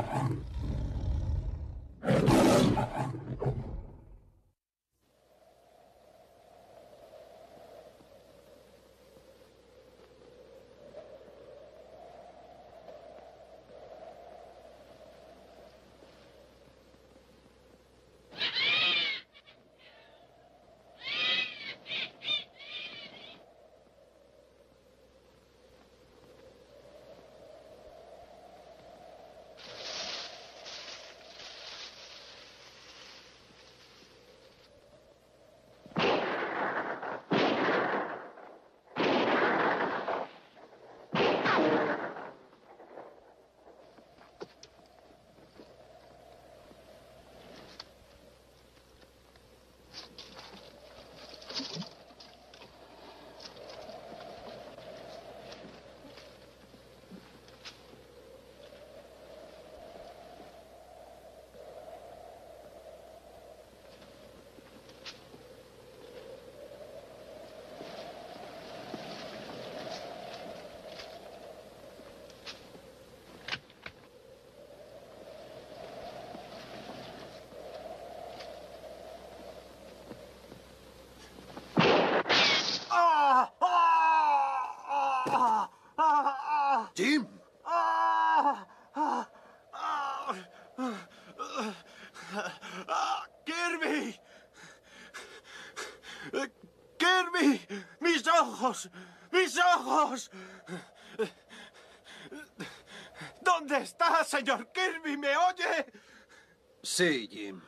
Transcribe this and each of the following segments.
Thank you. Señor Kirby? ¿Me oye? Sí, Jim.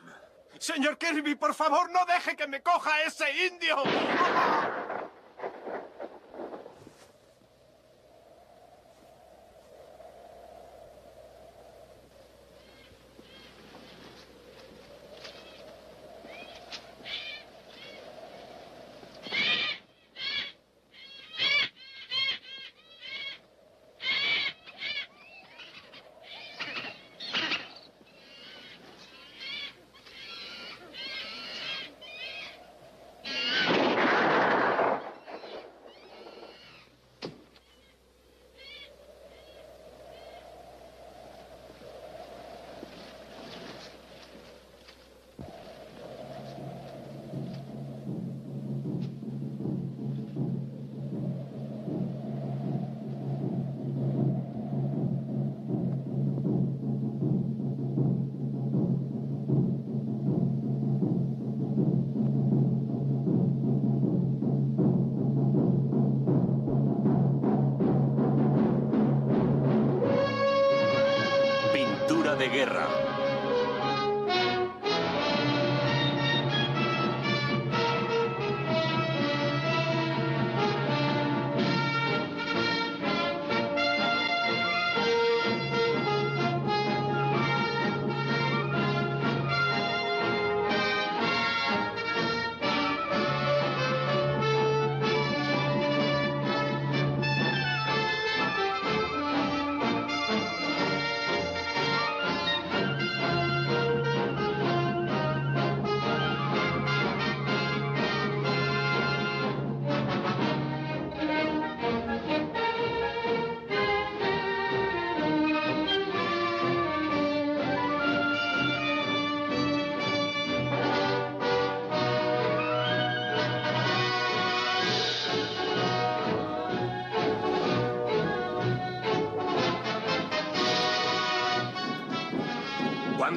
Señor Kirby, por favor, no deje que me coja ese indio.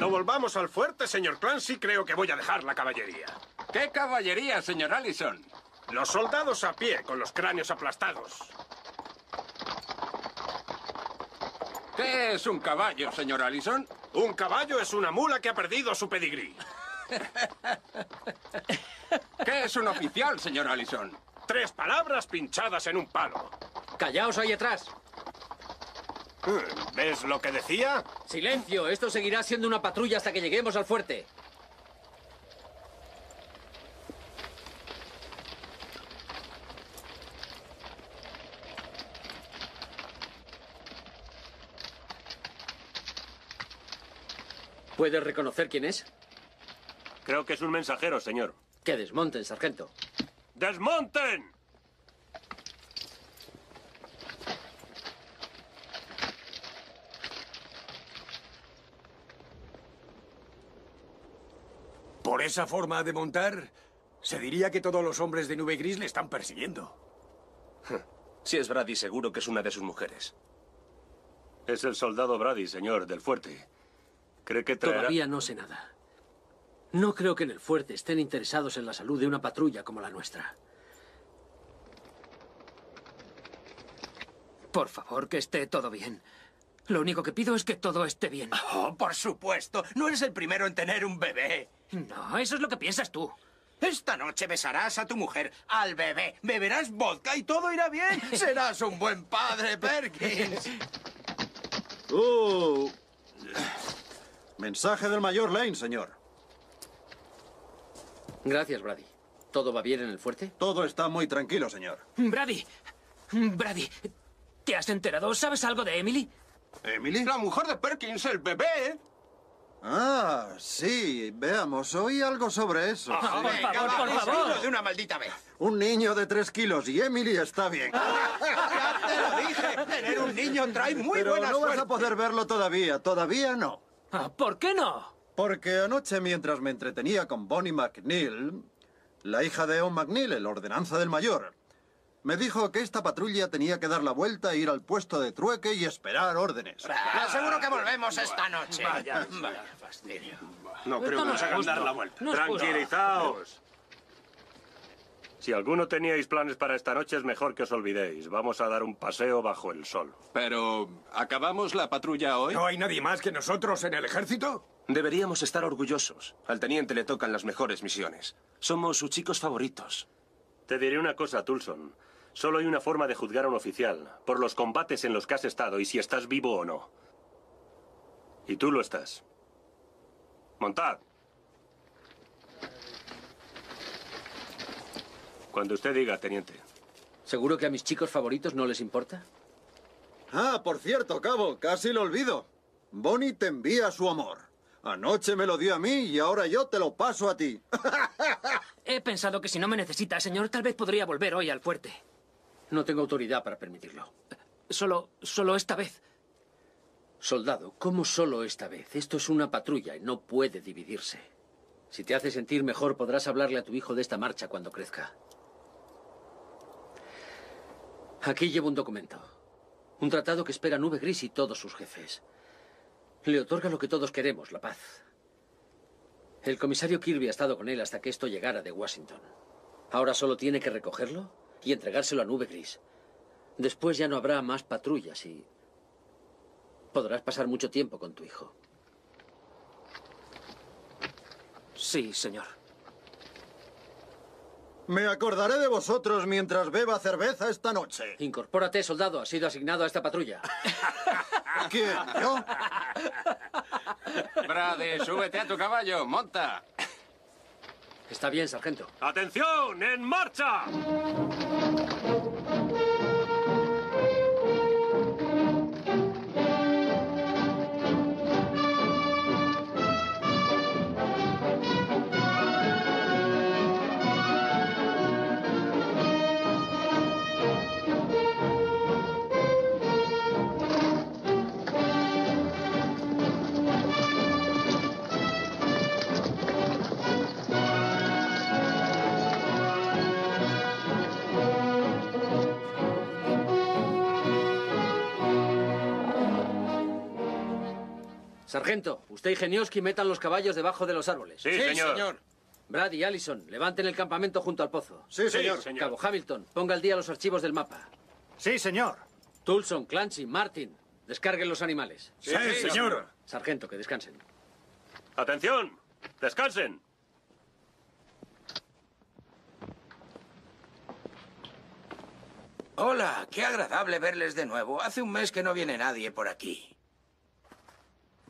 Cuando volvamos al fuerte, señor Clancy, creo que voy a dejar la caballería. ¿Qué caballería, señor Allison? Los soldados a pie, con los cráneos aplastados. ¿Qué es un caballo, señor Allison? Un caballo es una mula que ha perdido su pedigrí. ¿Qué es un oficial, señor Allison? Tres palabras pinchadas en un palo. Callaos ahí atrás. ¿Ves lo que decía? Silencio, esto seguirá siendo una patrulla hasta que lleguemos al fuerte. ¿Puedes reconocer quién es? Creo que es un mensajero, señor. Que desmonten, sargento. ¡Desmonten! Esa forma de montar, se diría que todos los hombres de Nube Gris le están persiguiendo. Si es Brady, seguro que es una de sus mujeres. Es el soldado Brady, señor, del fuerte. ¿Cree que traerá...? Todavía no sé nada. No creo que en el fuerte estén interesados en la salud de una patrulla como la nuestra. Por favor, que esté todo bien. Lo único que pido es que todo esté bien. Oh, por supuesto. No eres el primero en tener un bebé. No, eso es lo que piensas tú. Esta noche besarás a tu mujer, al bebé, beberás vodka y todo irá bien. Serás un buen padre, Perkins. Uh, mensaje del mayor Lane, señor. Gracias, Brady. ¿Todo va bien en el fuerte? Todo está muy tranquilo, señor. Brady. Brady. ¿Te has enterado? ¿Sabes algo de Emily? ¿Emily? La mujer de Perkins, el bebé. Ah, sí, veamos, oí algo sobre eso. Ah, por Venga, favor, por favor. de una maldita vez. Un niño de tres kilos y Emily está bien. Ya te lo dije. Tener un niño trae muy Pero buena no vas suerte. a poder verlo todavía, todavía no. Ah, ¿Por qué no? Porque anoche mientras me entretenía con Bonnie McNeil, la hija de Eon McNeil, el ordenanza del mayor, me dijo que esta patrulla tenía que dar la vuelta e ir al puesto de trueque y esperar órdenes. Te aseguro que volvemos esta noche. Vaya. Vaya fastidio. No creo que nos hagan dar la vuelta. No. Tranquilizaos. Si alguno teníais planes para esta noche, es mejor que os olvidéis. Vamos a dar un paseo bajo el sol. Pero, ¿acabamos la patrulla hoy? ¿No hay nadie más que nosotros en el ejército? Deberíamos estar orgullosos. Al teniente le tocan las mejores misiones. Somos sus chicos favoritos. Te diré una cosa, Tulson. Solo hay una forma de juzgar a un oficial, por los combates en los que has estado y si estás vivo o no. Y tú lo estás. Montad. Cuando usted diga, teniente. ¿Seguro que a mis chicos favoritos no les importa? Ah, por cierto, cabo, casi lo olvido. Bonnie te envía su amor. Anoche me lo dio a mí y ahora yo te lo paso a ti. He pensado que si no me necesita, señor, tal vez podría volver hoy al fuerte. No tengo autoridad para permitirlo. Solo, solo esta vez. Soldado, ¿cómo solo esta vez? Esto es una patrulla y no puede dividirse. Si te hace sentir mejor, podrás hablarle a tu hijo de esta marcha cuando crezca. Aquí llevo un documento. Un tratado que espera Nube Gris y todos sus jefes. Le otorga lo que todos queremos, la paz. El comisario Kirby ha estado con él hasta que esto llegara de Washington. Ahora solo tiene que recogerlo y entregárselo a Nube Gris. Después ya no habrá más patrullas y podrás pasar mucho tiempo con tu hijo. Sí, señor. Me acordaré de vosotros mientras beba cerveza esta noche. Incorpórate, soldado. Has sido asignado a esta patrulla. ¿Quién? ¿Yo? Brady, súbete a tu caballo, monta. Está bien, sargento. ¡Atención! ¡En marcha! Sargento, usted y Genioski metan los caballos debajo de los árboles. Sí, señor. Brad y Allison, levanten el campamento junto al pozo. Sí, señor. señor. Cabo Hamilton, ponga al día los archivos del mapa. Sí, señor. Tulson, Clancy, Martin, descarguen los animales. Sí, señor. Sargento, que descansen. ¡Atención! ¡Descansen! Hola, qué agradable verles de nuevo. Hace un mes que no viene nadie por aquí.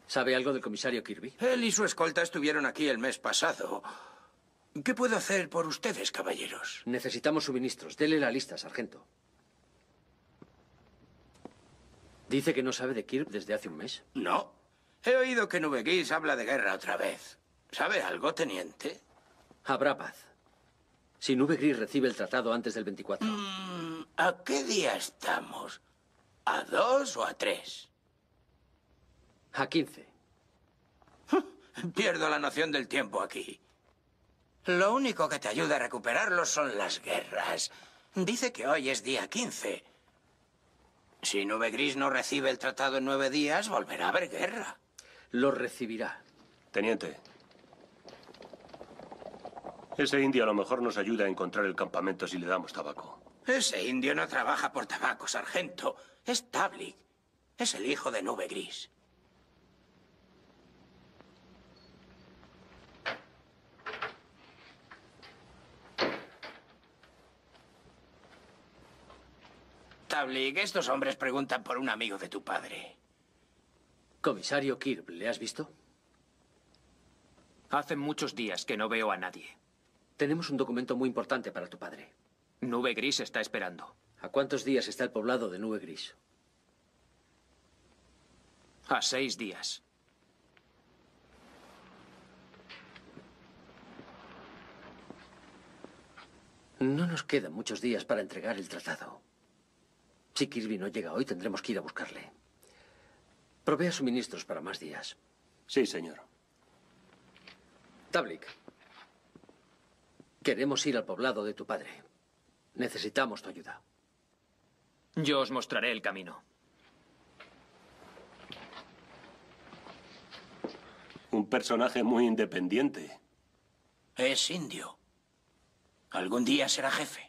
¿Sabe algo del comisario Kirby? Él y su escolta estuvieron aquí el mes pasado. ¿Qué puedo hacer por ustedes, caballeros? Necesitamos suministros. Dele la lista, sargento. Dice que no sabe de Kirby desde hace un mes. No. He oído que Nubeguis habla de guerra otra vez. ¿Sabe algo, teniente? Habrá paz. Si Nube Gris recibe el tratado antes del 24. Mm, ¿A qué día estamos? ¿A dos o a tres? A 15. Pierdo la noción del tiempo aquí. Lo único que te ayuda a recuperarlos son las guerras. Dice que hoy es día 15. Si Nube Gris no recibe el tratado en nueve días, volverá a haber guerra. Lo recibirá. Teniente. Ese indio a lo mejor nos ayuda a encontrar el campamento si le damos tabaco. Ese indio no trabaja por tabaco, sargento. Es Tablik. Es el hijo de Nube Gris. Tablik, estos hombres preguntan por un amigo de tu padre. Comisario Kirb, ¿le has visto? Hace muchos días que no veo a nadie. Tenemos un documento muy importante para tu padre. Nube Gris está esperando. ¿A cuántos días está el poblado de Nube Gris? A seis días. No nos quedan muchos días para entregar el tratado. Si Kirby no llega hoy, tendremos que ir a buscarle. Provea suministros para más días. Sí, señor. Tablik. Queremos ir al poblado de tu padre. Necesitamos tu ayuda. Yo os mostraré el camino. Un personaje muy independiente. Es indio. Algún día será jefe.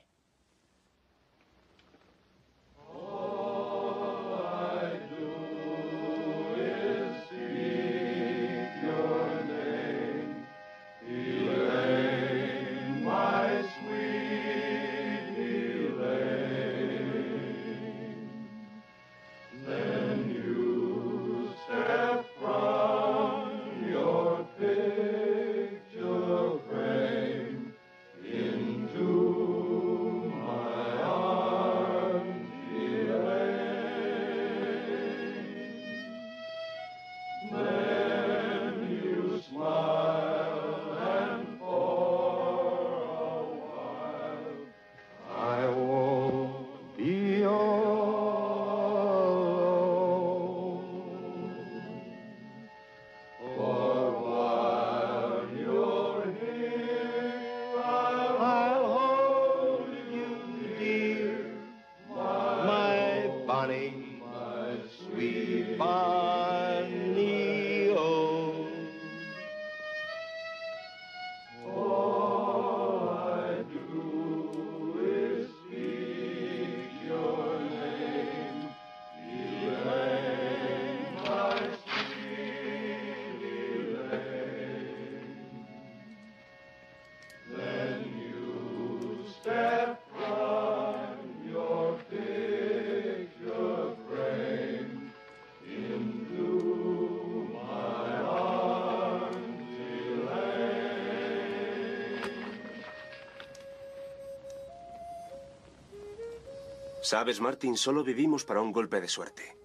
Sabes, Martin, solo vivimos para un golpe de suerte.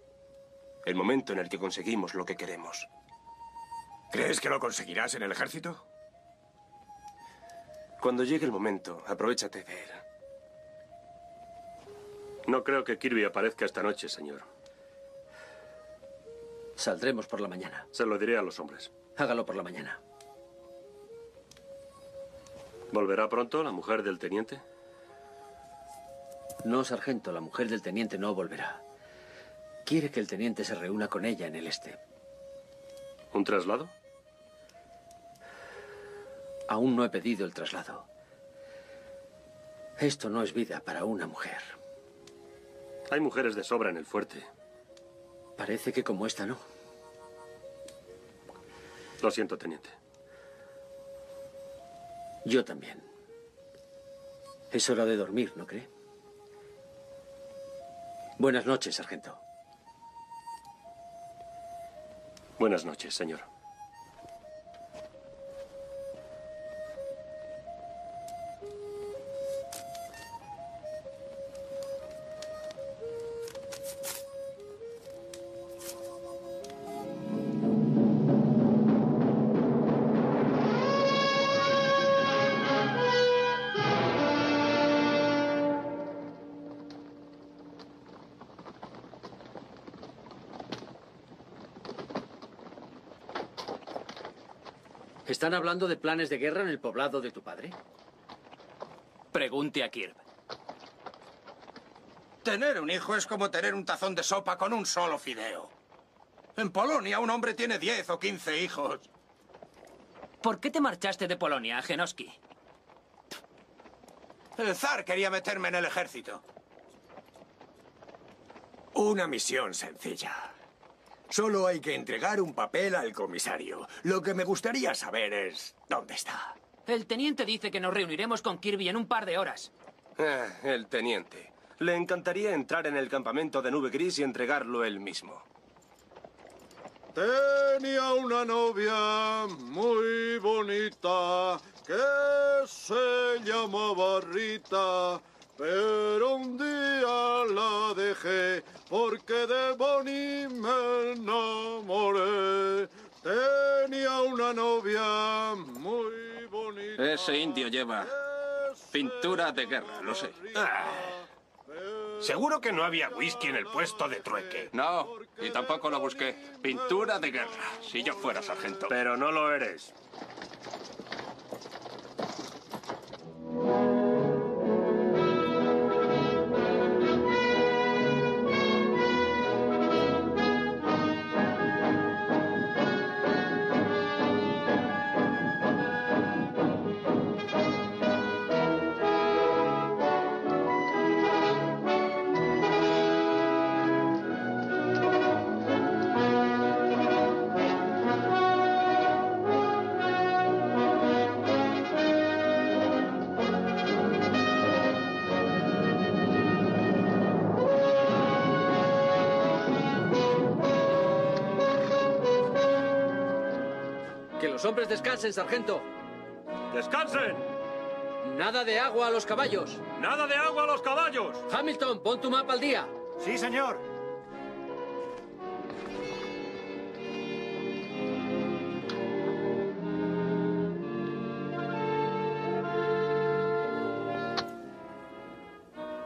El momento en el que conseguimos lo que queremos. ¿Crees que lo conseguirás en el ejército? Cuando llegue el momento, aprovechate de él. No creo que Kirby aparezca esta noche, señor. Saldremos por la mañana. Se lo diré a los hombres. Hágalo por la mañana. ¿Volverá pronto la mujer del teniente? No, sargento, la mujer del teniente no volverá. Quiere que el teniente se reúna con ella en el este. ¿Un traslado? Aún no he pedido el traslado. Esto no es vida para una mujer. Hay mujeres de sobra en el fuerte. Parece que como esta no. Lo siento, teniente. Yo también. Es hora de dormir, ¿no cree? Buenas noches, sargento. Buenas noches, señor. ¿Están hablando de planes de guerra en el poblado de tu padre? Pregunte a Kirk. Tener un hijo es como tener un tazón de sopa con un solo fideo. En Polonia un hombre tiene 10 o 15 hijos. ¿Por qué te marchaste de Polonia, Genoski? El zar quería meterme en el ejército. Una misión sencilla. Solo hay que entregar un papel al comisario. Lo que me gustaría saber es dónde está. El teniente dice que nos reuniremos con Kirby en un par de horas. Ah, el teniente. Le encantaría entrar en el campamento de Nube Gris y entregarlo él mismo. Tenía una novia muy bonita que se llamaba Rita, pero un día la dejé porque de Bonnie me enamoré. Tenía una novia muy bonita. Ese indio lleva pintura de guerra, lo sé. Seguro que no había whisky en el puesto de trueque. No, y tampoco lo busqué. Pintura de guerra, si yo fuera sargento. Pero no lo eres. Hombres descansen, sargento. ¡Descansen! Nada de agua a los caballos. ¡Nada de agua a los caballos! Hamilton, pon tu mapa al día. Sí, señor.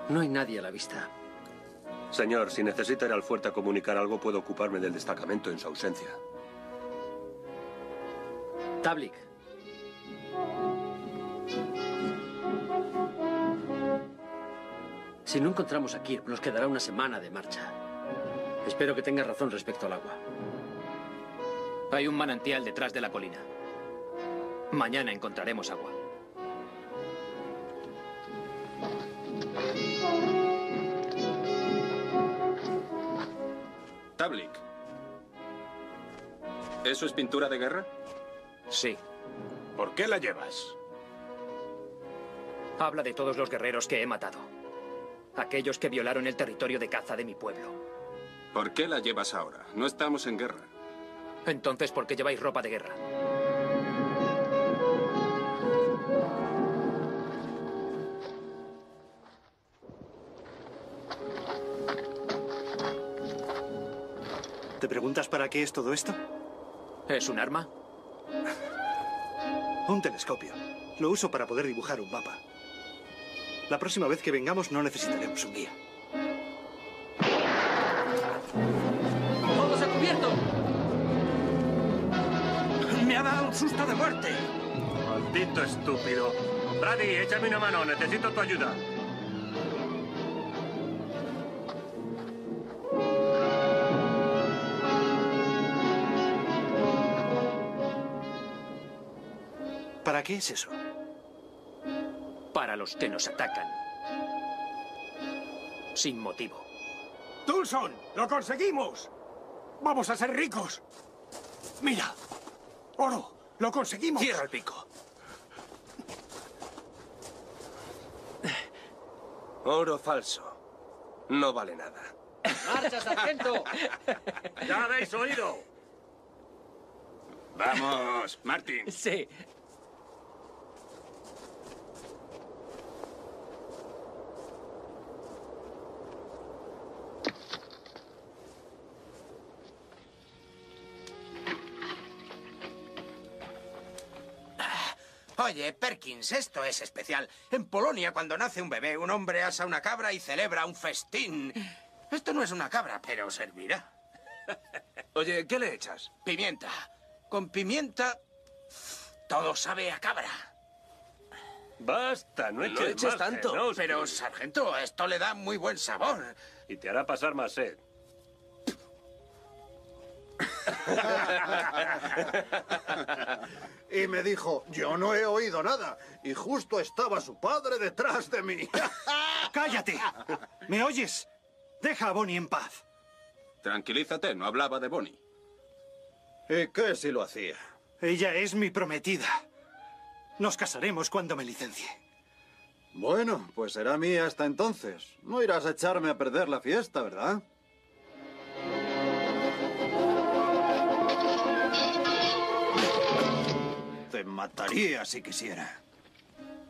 No hay nadie a la vista. Señor, si necesita ir al fuerte a comunicar algo, puedo ocuparme del destacamento en su ausencia. Tablik. Si no encontramos a Kirk, nos quedará una semana de marcha. Espero que tenga razón respecto al agua. Hay un manantial detrás de la colina. Mañana encontraremos agua. Tablik. ¿Eso es pintura de guerra? Sí. ¿Por qué la llevas? Habla de todos los guerreros que he matado. Aquellos que violaron el territorio de caza de mi pueblo. ¿Por qué la llevas ahora? No estamos en guerra. Entonces, ¿por qué lleváis ropa de guerra? ¿Te preguntas para qué es todo esto? ¿Es un arma? Un telescopio. Lo uso para poder dibujar un mapa. La próxima vez que vengamos no necesitaremos un guía. ¡Todos a cubierto! Me ha dado un susto de muerte. Maldito estúpido. Brady, échame una mano. Necesito tu ayuda. Qué es eso? Para los que nos atacan. Sin motivo. ¡Tulson! ¡Lo conseguimos! ¡Vamos a ser ricos! ¡Mira! ¡Oro! ¡Lo conseguimos! Cierra el pico. Oro falso. No vale nada. ¡Marcha, sargento! ¡Ya habéis oído! Vamos, Martin. Sí. Oye, Perkins, esto es especial. En Polonia, cuando nace un bebé, un hombre asa una cabra y celebra un festín. Esto no es una cabra, pero servirá. Oye, ¿qué le echas? Pimienta. Con pimienta Todo sabe a cabra. Basta, no No eches eches más, tanto. Pero, sargento, esto le da muy buen sabor. Y te hará pasar más sed. Y me dijo, yo no he oído nada. Y justo estaba su padre detrás de mí. ¡Cállate! ¿Me oyes? Deja a Bonnie en paz. Tranquilízate, no hablaba de Bonnie. ¿Y qué si lo hacía? Ella es mi prometida. Nos casaremos cuando me licencie. Bueno, pues será mía hasta entonces. No irás a echarme a perder la fiesta, ¿verdad? Te mataría si quisiera.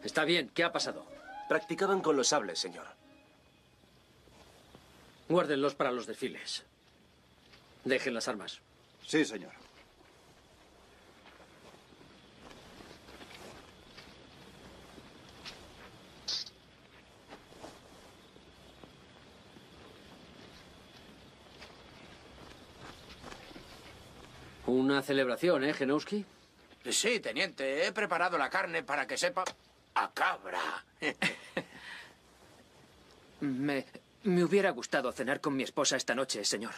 Está bien, ¿qué ha pasado? Practicaban con los sables, señor. Guárdenlos para los desfiles. Dejen las armas. Sí, señor. Una celebración, ¿eh, Genowski? Sí, teniente, he preparado la carne para que sepa a cabra. Me, me hubiera gustado cenar con mi esposa esta noche, señor.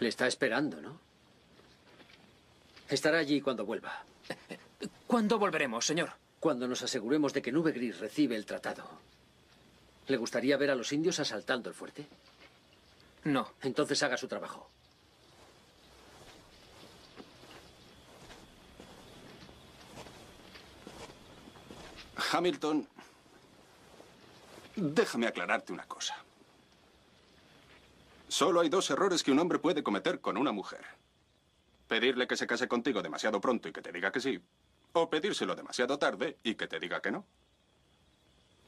Le está esperando, ¿no? Estará allí cuando vuelva. ¿Cuándo volveremos, señor? Cuando nos aseguremos de que Nube Gris recibe el tratado. ¿Le gustaría ver a los indios asaltando el fuerte? No. Entonces haga su trabajo. Hamilton, déjame aclararte una cosa. Solo hay dos errores que un hombre puede cometer con una mujer. Pedirle que se case contigo demasiado pronto y que te diga que sí, o pedírselo demasiado tarde y que te diga que no.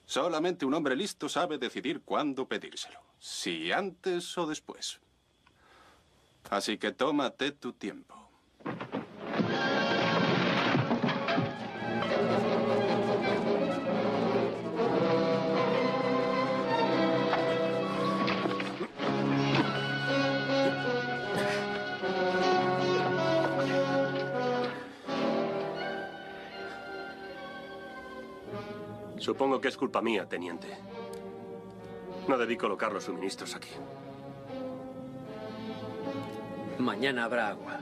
Solamente un hombre listo sabe decidir cuándo pedírselo, si antes o después. Así que tómate tu tiempo. Supongo que es culpa mía, teniente. No debí colocar los suministros aquí. Mañana habrá agua.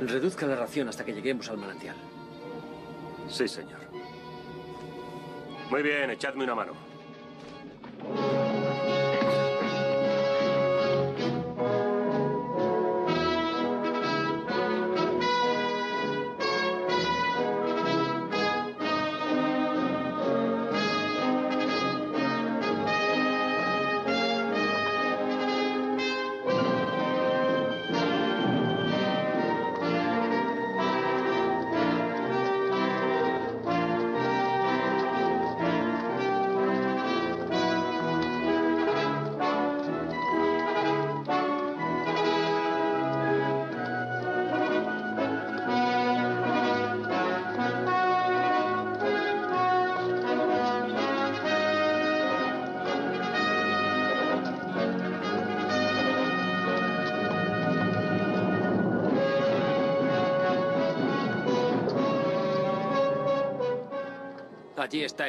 Reduzca la ración hasta que lleguemos al manantial. Sí, señor. Muy bien, echadme una mano.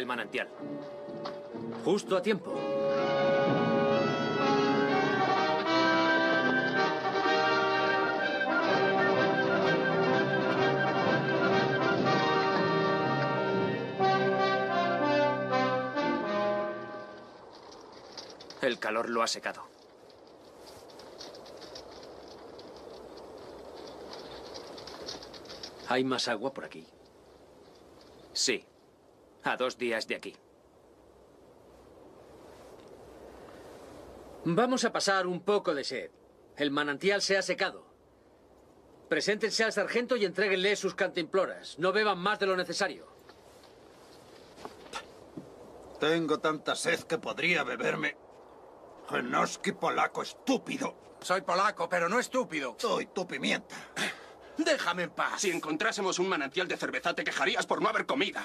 Manantial. Justo a tiempo. El calor lo ha secado. ¿Hay más agua por aquí? A dos días de aquí. Vamos a pasar un poco de sed. El manantial se ha secado. Preséntense al sargento y entréguenle sus cantimploras. No beban más de lo necesario. Tengo tanta sed que podría beberme. Genoski polaco estúpido. Soy polaco, pero no estúpido. Soy tu pimienta. Déjame en paz. Si encontrásemos un manantial de cerveza, te quejarías por no haber comida.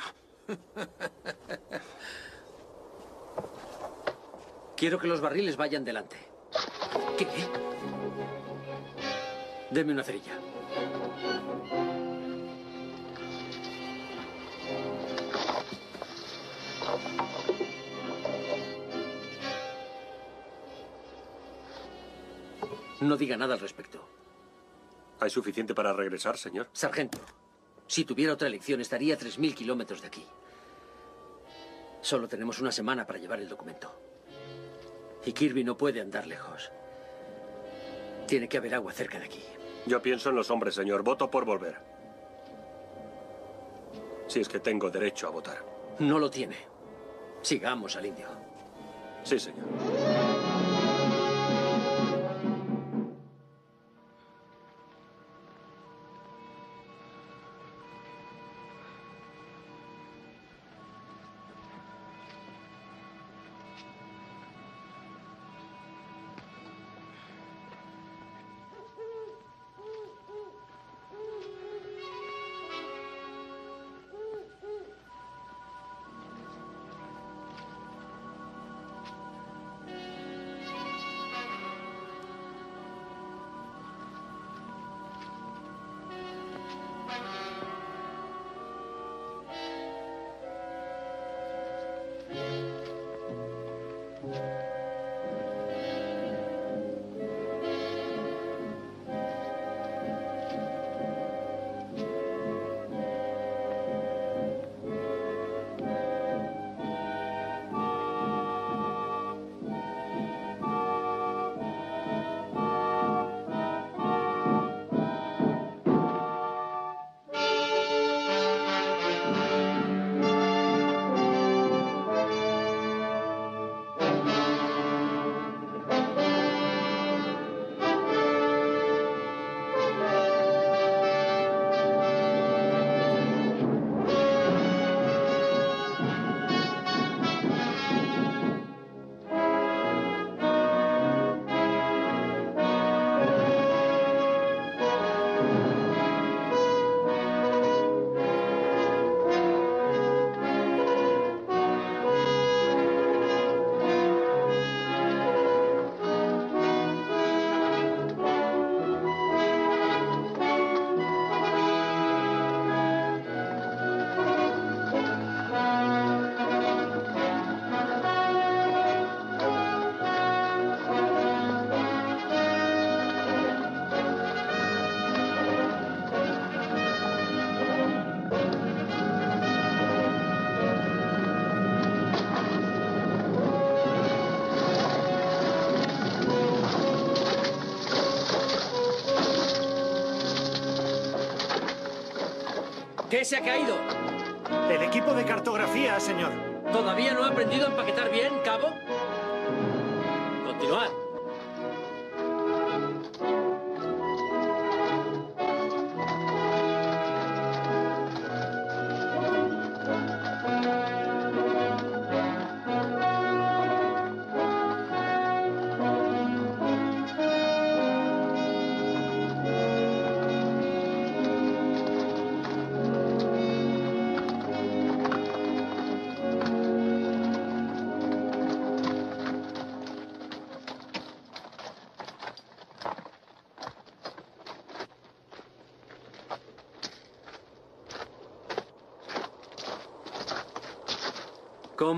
Quiero que los barriles vayan delante. ¿Qué? Deme una cerilla. No diga nada al respecto. ¿Hay suficiente para regresar, señor? Sargento, si tuviera otra elección estaría a 3.000 kilómetros de aquí. Solo tenemos una semana para llevar el documento. Y Kirby no puede andar lejos. Tiene que haber agua cerca de aquí. Yo pienso en los hombres, señor. Voto por volver. Si es que tengo derecho a votar. No lo tiene. Sigamos al indio. Sí, señor. ¿Qué se ha caído? El equipo de cartografía, señor. ¿Todavía no ha aprendido a empaquetar bien, cabo? Continuad.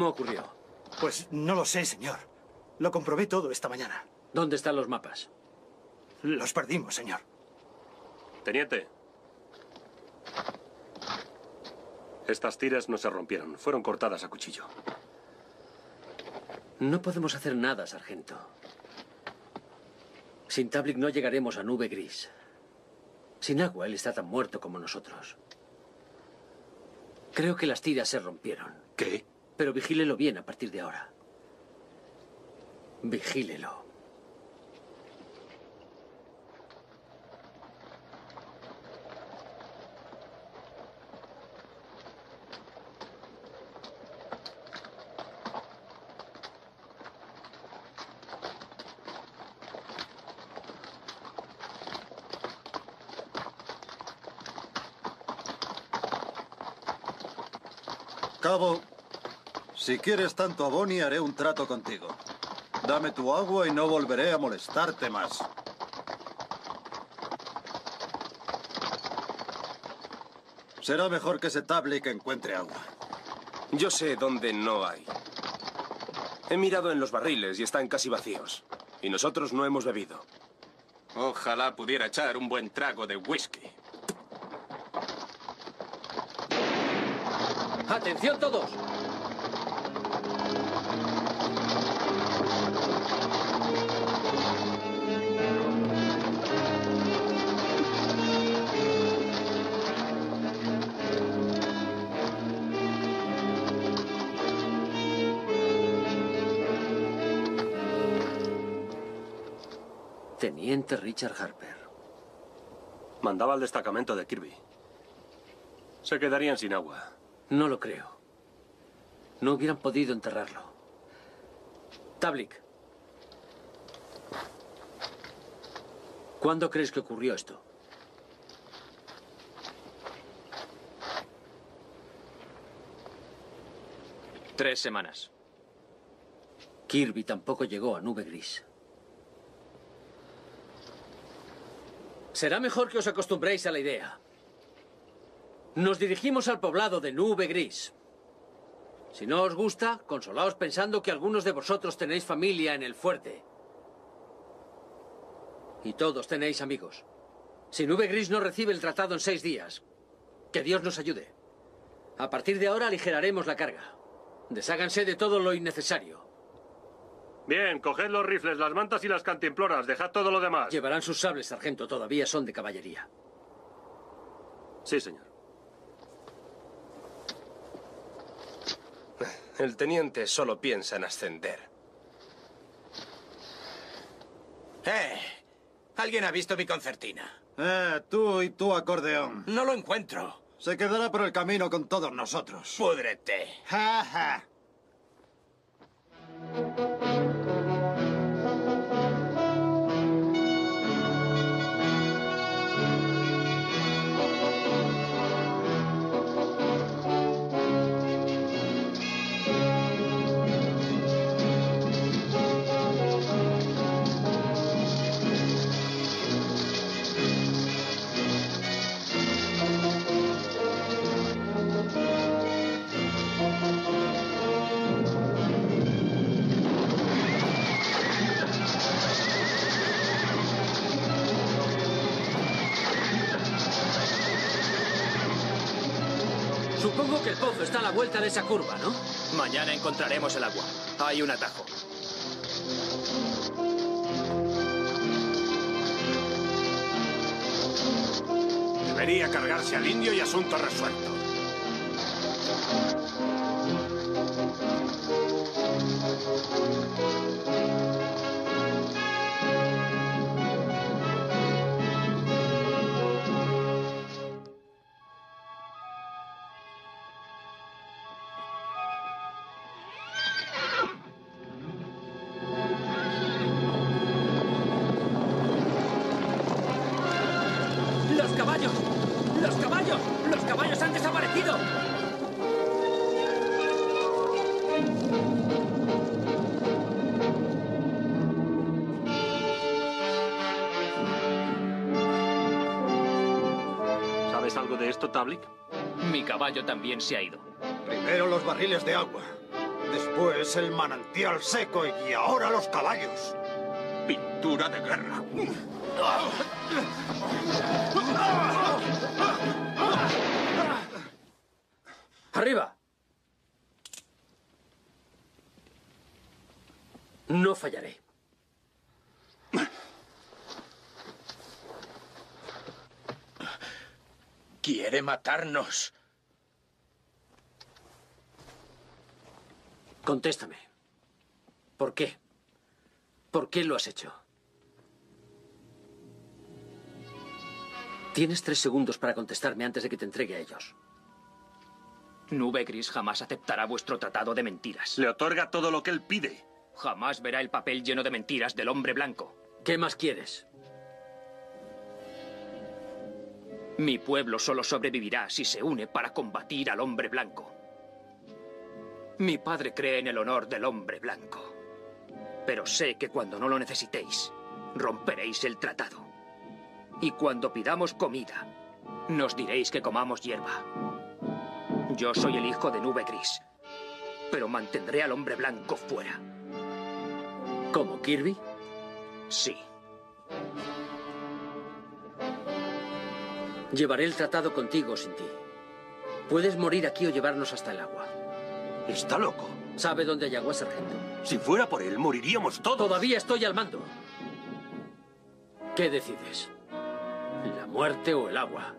¿Cómo ocurrió? Pues no lo sé, señor. Lo comprobé todo esta mañana. ¿Dónde están los mapas? Los perdimos, señor. Teniente. Estas tiras no se rompieron. Fueron cortadas a cuchillo. No podemos hacer nada, sargento. Sin Tablik no llegaremos a nube gris. Sin agua, él está tan muerto como nosotros. Creo que las tiras se rompieron. ¿Qué? Pero vigílelo bien a partir de ahora. Vigílelo. Cabo, si quieres tanto a Bonnie, haré un trato contigo. Dame tu agua y no volveré a molestarte más. Será mejor que ese tablet que encuentre agua. Yo sé dónde no hay. He mirado en los barriles y están casi vacíos. Y nosotros no hemos bebido. Ojalá pudiera echar un buen trago de whisky. ¡Atención todos! Teniente Richard Harper. Mandaba al destacamento de Kirby. Se quedarían sin agua. No lo creo. No hubieran podido enterrarlo. Tablik. ¿Cuándo crees que ocurrió esto? Tres semanas. Kirby tampoco llegó a Nube Gris. Será mejor que os acostumbréis a la idea. Nos dirigimos al poblado de Nube Gris. Si no os gusta, consolaos pensando que algunos de vosotros tenéis familia en el fuerte. Y todos tenéis amigos. Si Nube Gris no recibe el tratado en seis días, que Dios nos ayude. A partir de ahora aligeraremos la carga. Desháganse de todo lo innecesario. Bien, coged los rifles, las mantas y las cantimploras. Dejad todo lo demás. Llevarán sus sables, sargento. Todavía son de caballería. Sí, señor. El teniente solo piensa en ascender. ¡Eh! ¿Alguien ha visto mi concertina? Eh, tú y tu acordeón. No lo encuentro. Se quedará por el camino con todos nosotros. Púdrete. Ja, ja. Está a la vuelta de esa curva, ¿no? Mañana encontraremos el agua. Hay un atajo. Debería cargarse al indio y asunto resuelto. Mi caballo también se ha ido. Primero los barriles de agua. Después el manantial seco y ahora los caballos. Pintura de guerra. ¡Arriba! No fallaré. Matarnos. Contéstame. ¿Por qué? ¿Por qué lo has hecho? Tienes tres segundos para contestarme antes de que te entregue a ellos. Nube Gris jamás aceptará vuestro tratado de mentiras. Le otorga todo lo que él pide. Jamás verá el papel lleno de mentiras del hombre blanco. ¿Qué más quieres? Mi pueblo solo sobrevivirá si se une para combatir al hombre blanco. Mi padre cree en el honor del hombre blanco. Pero sé que cuando no lo necesitéis, romperéis el tratado. Y cuando pidamos comida, nos diréis que comamos hierba. Yo soy el hijo de Nube Gris, pero mantendré al hombre blanco fuera. ¿Como Kirby? Sí. Llevaré el tratado contigo sin ti. Puedes morir aquí o llevarnos hasta el agua. Está loco. ¿Sabe dónde hay agua, sargento? Si fuera por él, moriríamos todos. Todavía estoy al mando. ¿Qué decides? ¿La muerte o el agua?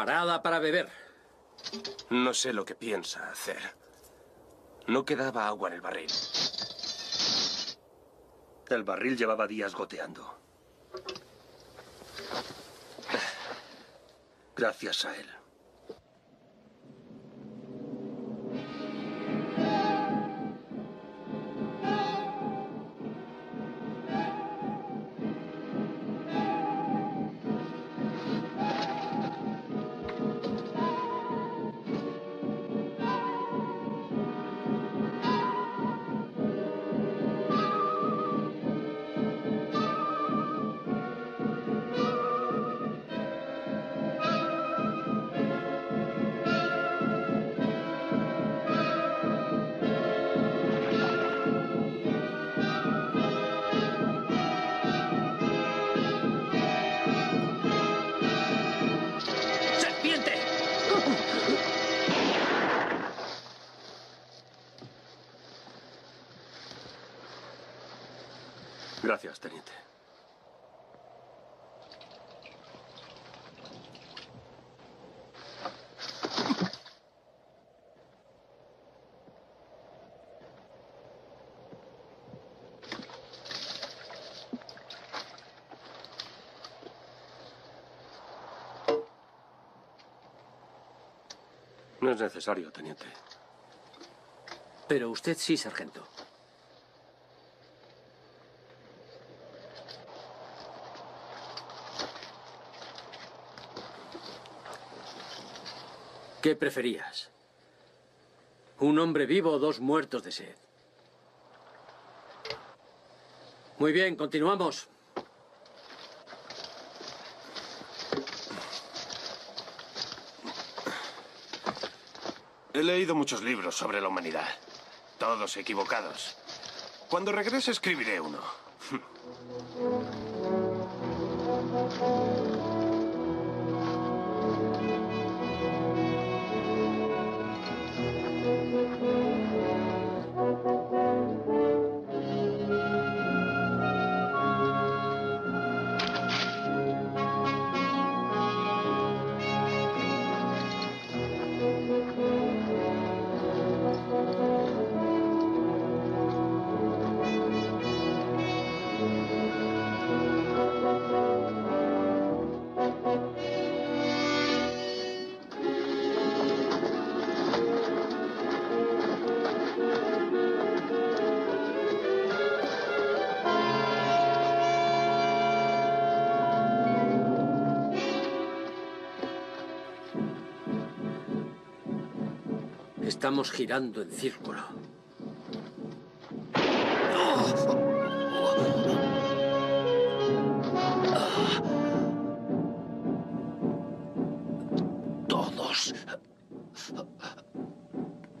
Parada para beber. No sé lo que piensa hacer. No quedaba agua en el barril. El barril llevaba días goteando. Gracias a él. Es necesario, teniente. Pero usted sí, sargento. ¿Qué preferías? ¿Un hombre vivo o dos muertos de sed? Muy bien, continuamos. He muchos libros sobre la humanidad. Todos equivocados. Cuando regrese escribiré uno. Estamos girando en círculo. Todos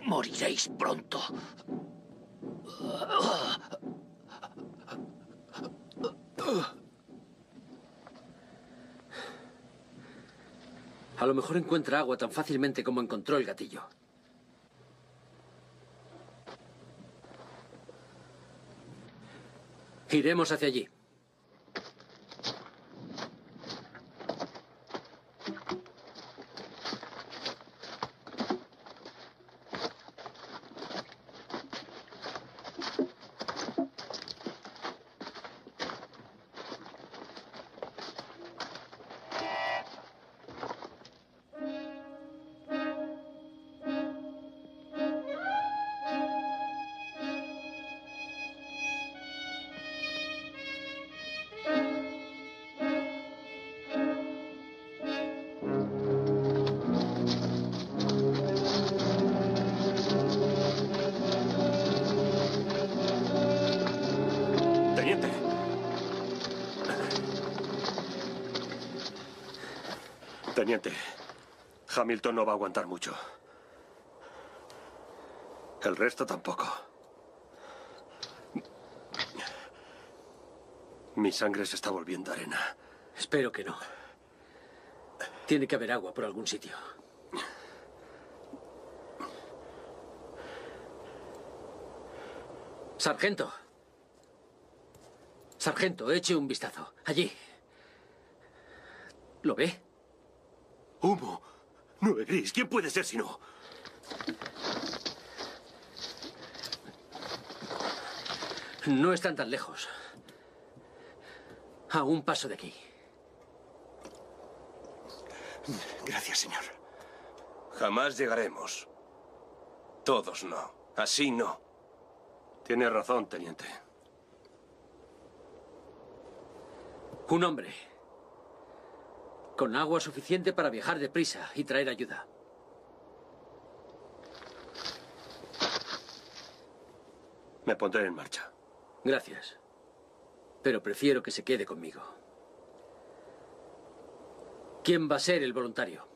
moriréis pronto. A lo mejor encuentra agua tan fácilmente como encontró el gatillo. Iremos hacia allí. Hamilton no va a aguantar mucho. El resto tampoco. Mi sangre se está volviendo arena. Espero que no. Tiene que haber agua por algún sitio. Sargento. Sargento, eche un vistazo. Allí. ¿Lo ve? Humo. Nueve gris. ¿Quién puede ser si no? No están tan lejos. A un paso de aquí. Gracias, señor. Jamás llegaremos. Todos no. Así no. Tiene razón, teniente. Un hombre. Con agua suficiente para viajar deprisa y traer ayuda. Me pondré en marcha. Gracias. Pero prefiero que se quede conmigo. ¿Quién va a ser el voluntario?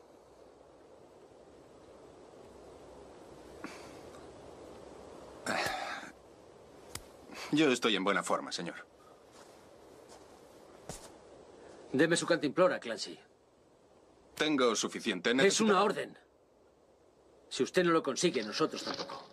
Yo estoy en buena forma, señor. Deme su cantimplora, Clancy. Tengo suficiente. Es Necesito- una orden. Si usted no lo consigue, nosotros tampoco.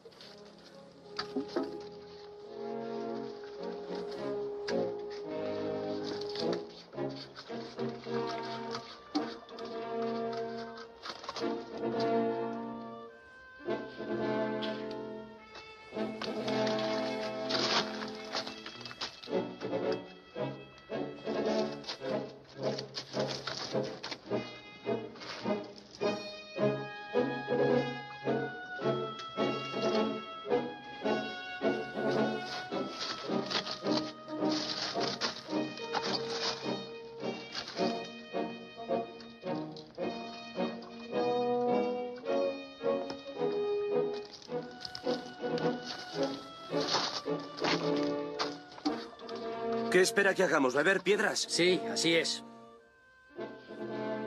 Espera que hagamos? ¿Beber piedras? Sí, así es.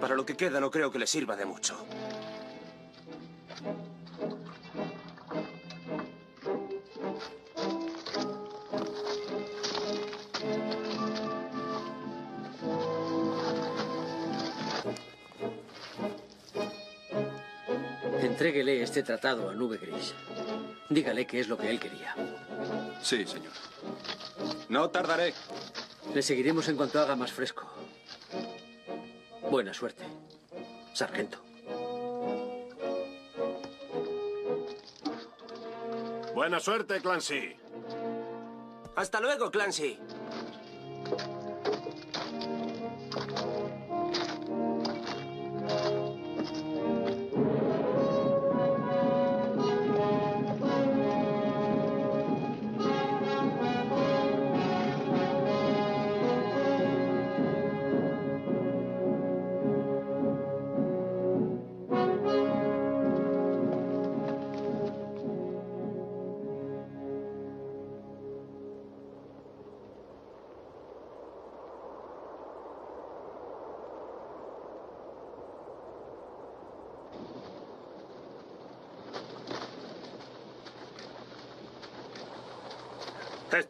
Para lo que queda no creo que le sirva de mucho. Entréguele este tratado a Nube Gris. Dígale que es lo que él quería. Sí, señor. No tardaré. Le seguiremos en cuanto haga más fresco. Buena suerte, sargento. Buena suerte, Clancy. Hasta luego, Clancy.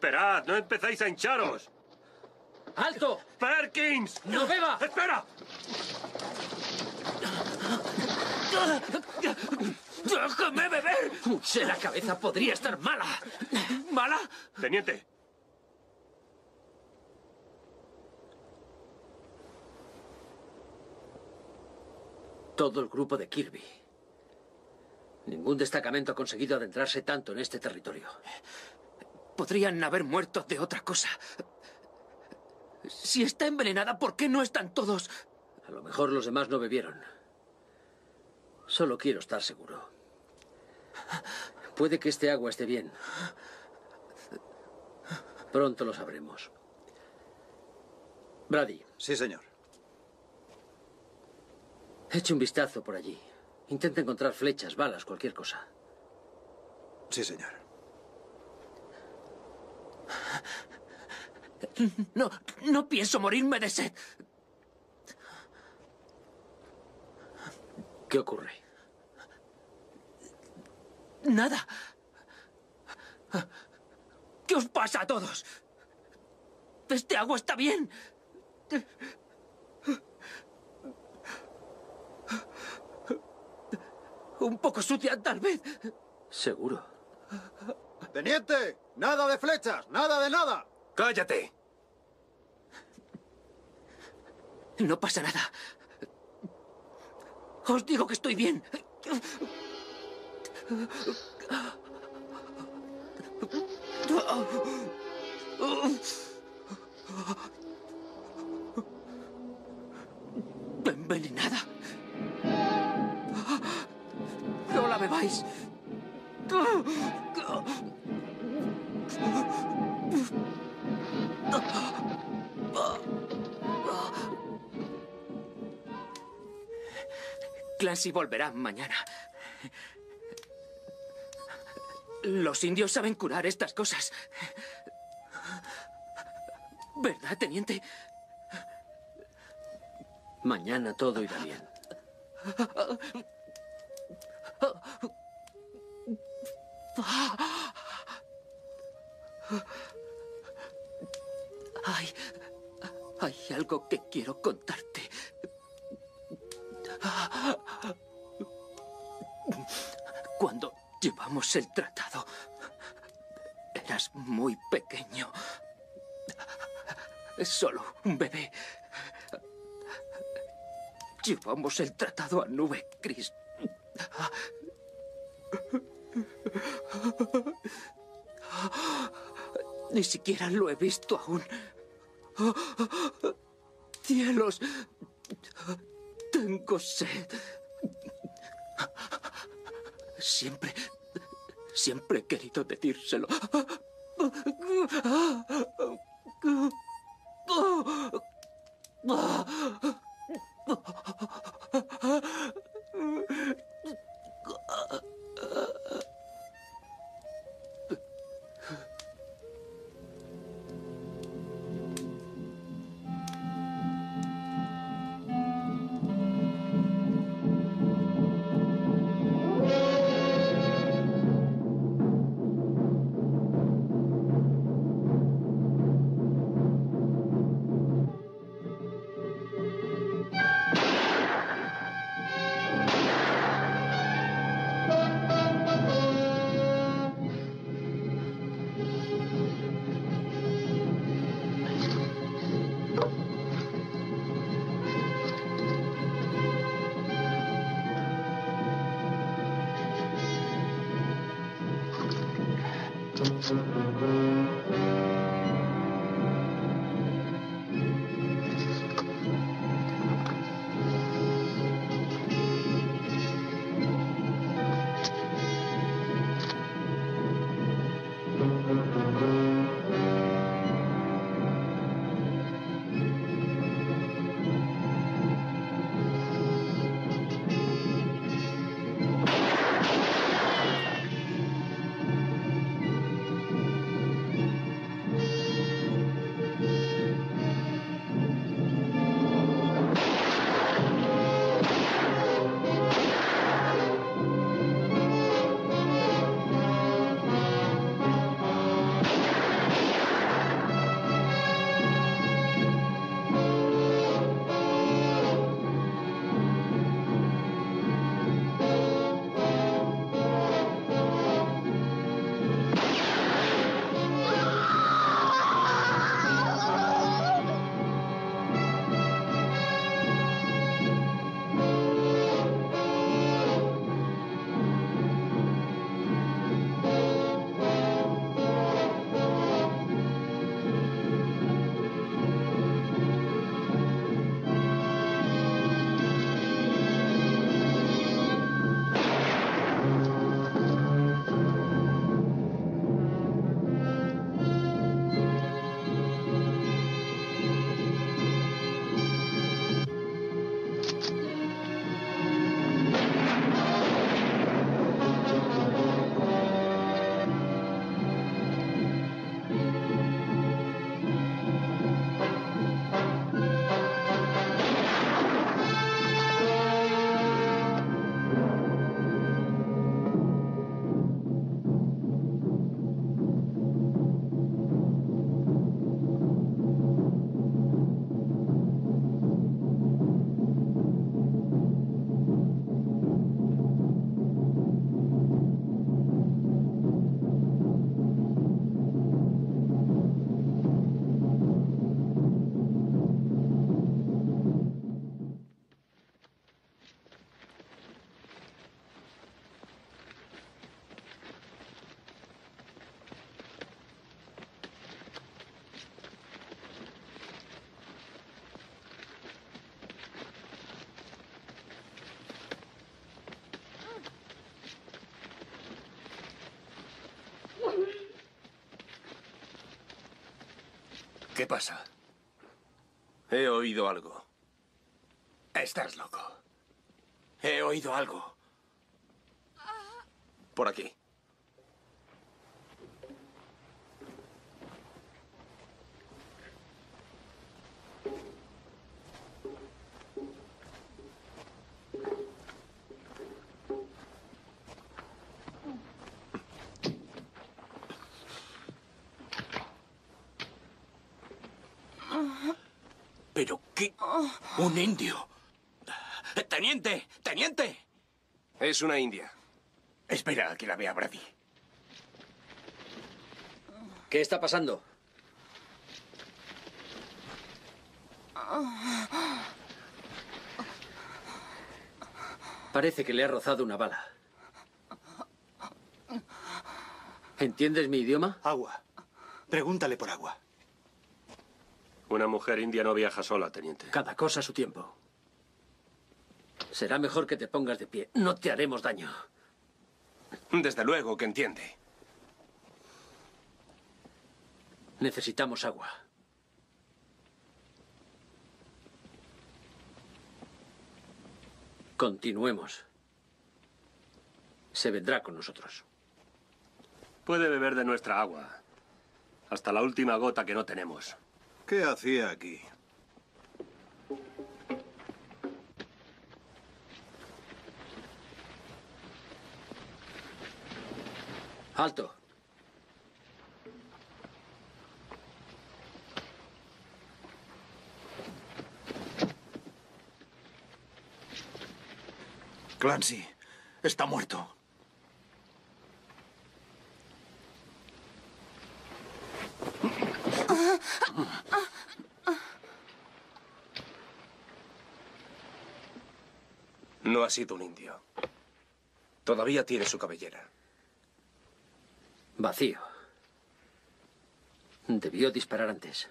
Esperad, no empezáis a hincharos. ¡Alto! ¡Perkins! ¡No beba! ¡Espera! ¡Déjame beber! Sé la cabeza podría estar mala. ¿Mala? Teniente, Todo el grupo de Kirby. Ningún destacamento ha conseguido adentrarse tanto en este territorio. Podrían haber muerto de otra cosa. Si está envenenada, ¿por qué no están todos? A lo mejor los demás no bebieron. Solo quiero estar seguro. Puede que este agua esté bien. Pronto lo sabremos. Brady, Sí, señor. eche un vistazo por allí. Intenta encontrar flechas, balas, cualquier cosa. Sí, señor. No, no pienso morirme de sed. ¿Qué ocurre? Nada. ¿Qué os pasa a todos? Este agua está bien. Un poco sucia, tal vez. Seguro. ¡Teniente! ¡Nada de flechas! ¡Nada de nada! ¡Cállate! No pasa nada. Os digo que estoy bien. Envenenada. No la bebáis. Clancy volverá mañana. Los indios saben curar estas cosas. ¿Verdad, teniente? Mañana todo irá bien. Hay, hay algo que quiero contarte. Llevamos el tratado, eras muy pequeño. Solo un bebé. Llevamos el tratado a nube gris. Ni siquiera lo he visto aún. Cielos, tengo sed. Siempre, Siempre he querido decírselo. ¿Qué pasa? He oído algo. Estás loco. He oído algo. Por aquí. ¿Pero qué? Un indio. Teniente, teniente. Es una india. Espera a que la vea Brady. ¿Qué está pasando? Parece que le ha rozado una bala. ¿Entiendes mi idioma? Agua. Pregúntale por agua. Una mujer india no viaja sola, teniente. Cada cosa a su tiempo. Será mejor que te pongas de pie. No te haremos daño. Desde luego que entiende. Necesitamos agua. Continuemos. Se vendrá con nosotros. Puede beber de nuestra agua. Hasta la última gota que no tenemos. ¿Qué hacía aquí? Alto. Clancy está muerto. No ha sido un indio. Todavía tiene su cabellera. Vacío. Debió disparar antes.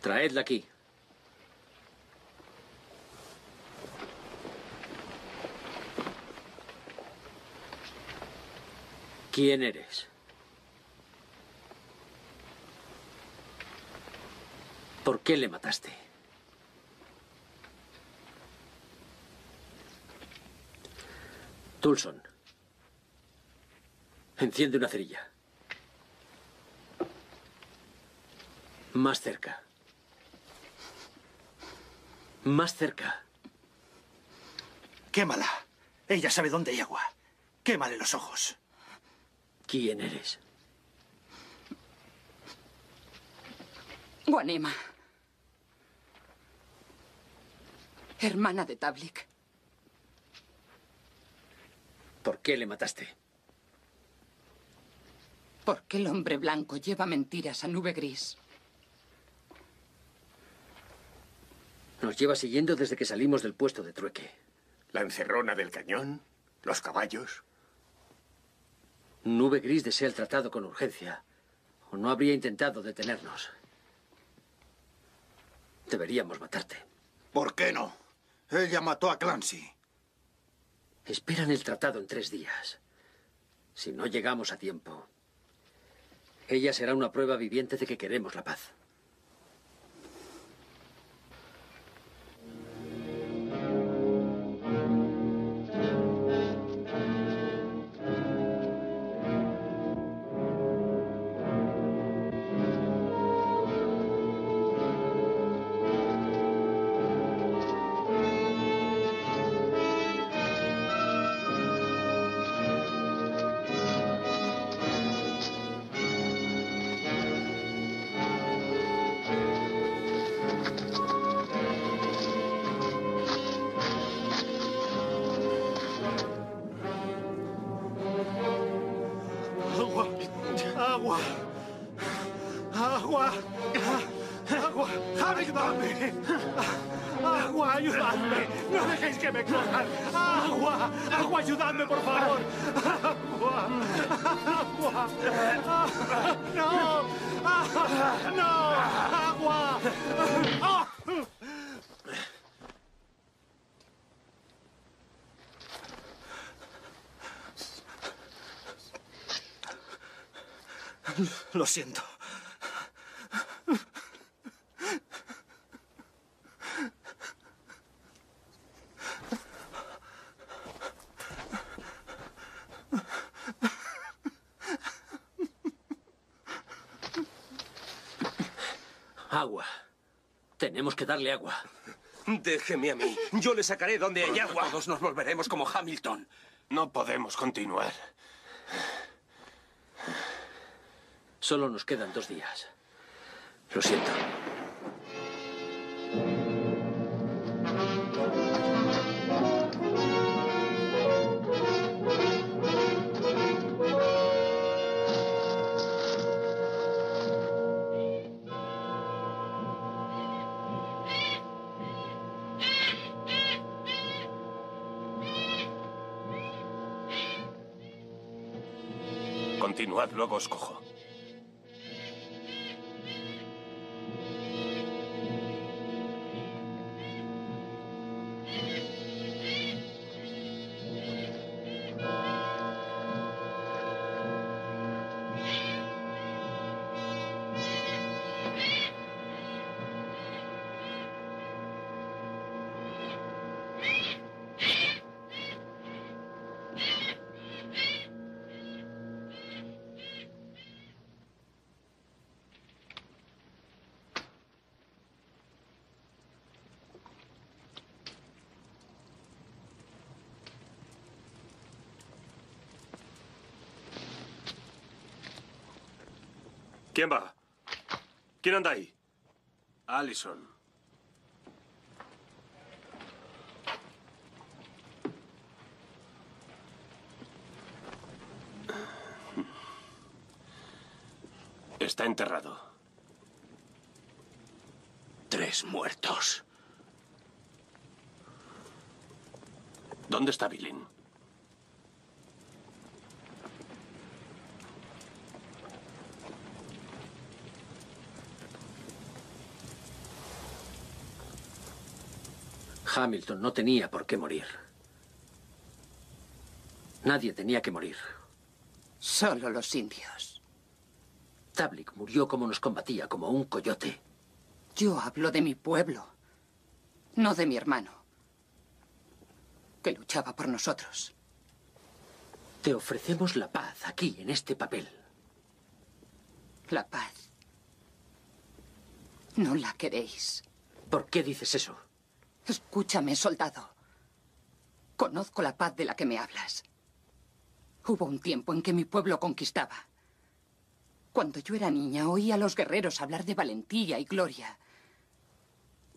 Traedla aquí. ¿Quién eres? ¿Por qué le mataste? Tulson. Enciende una cerilla. Más cerca. Más cerca. Quémala. Ella sabe dónde hay agua. Quémale los ojos. ¿Quién eres? Guanima. Hermana de Tablik. ¿Por qué le mataste? Porque el hombre blanco lleva mentiras a nube gris. Nos lleva siguiendo desde que salimos del puesto de trueque. La encerrona del cañón, los caballos. Nube Gris desea el tratado con urgencia. O no habría intentado detenernos. Deberíamos matarte. ¿Por qué no? Ella mató a Clancy. Esperan el tratado en tres días. Si no llegamos a tiempo, ella será una prueba viviente de que queremos la paz. ¡No! ¡No! ¡Agua! Lo siento. Darle agua. Déjeme a mí. Yo le sacaré donde hay agua. Todos nos volveremos como Hamilton. No podemos continuar. Solo nos quedan dos días. Lo siento. Continuad, luego os cojo. ¿Quién anda ahí? Allison. Está enterrado. Tres muertos. ¿Dónde está Billin? Hamilton no tenía por qué morir. Nadie tenía que morir. Solo los indios. Tablik murió como nos combatía, como un coyote. Yo hablo de mi pueblo, no de mi hermano, que luchaba por nosotros. Te ofrecemos la paz aquí, en este papel. La paz. No la queréis. ¿Por qué dices eso? Escúchame, soldado. Conozco la paz de la que me hablas. Hubo un tiempo en que mi pueblo conquistaba. Cuando yo era niña oí a los guerreros hablar de valentía y gloria.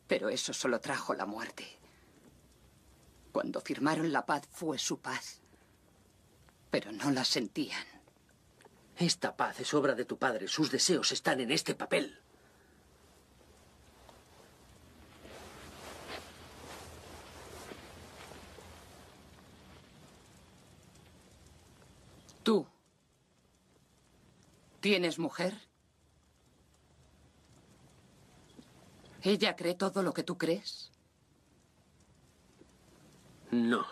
Pero eso solo trajo la muerte. Cuando firmaron la paz fue su paz. Pero no la sentían. Esta paz es obra de tu padre. Sus deseos están en este papel. Tú. ¿Tienes mujer? ¿Ella cree todo lo que tú crees? No.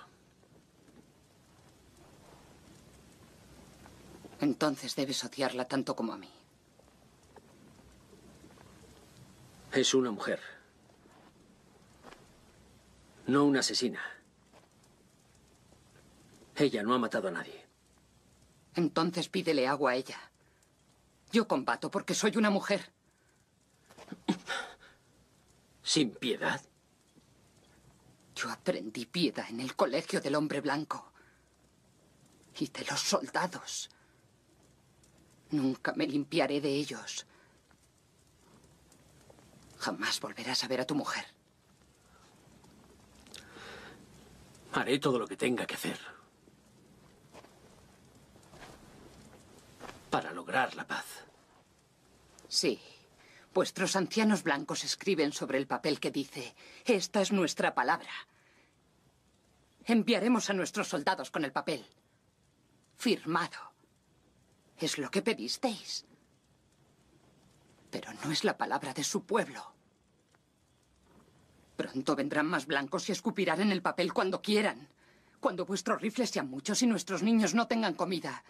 Entonces debes odiarla tanto como a mí. Es una mujer. No una asesina. Ella no ha matado a nadie. Entonces pídele agua a ella. Yo combato porque soy una mujer. ¿Sin piedad? Yo aprendí piedad en el colegio del hombre blanco. Y de los soldados. Nunca me limpiaré de ellos. Jamás volverás a ver a tu mujer. Haré todo lo que tenga que hacer. Para lograr la paz. Sí. Vuestros ancianos blancos escriben sobre el papel que dice, esta es nuestra palabra. Enviaremos a nuestros soldados con el papel. Firmado. Es lo que pedisteis. Pero no es la palabra de su pueblo. Pronto vendrán más blancos y escupirán en el papel cuando quieran. Cuando vuestros rifles sean muchos y nuestros niños no tengan comida.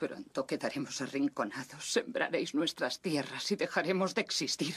Pronto quedaremos arrinconados, sembraréis nuestras tierras y dejaremos de existir.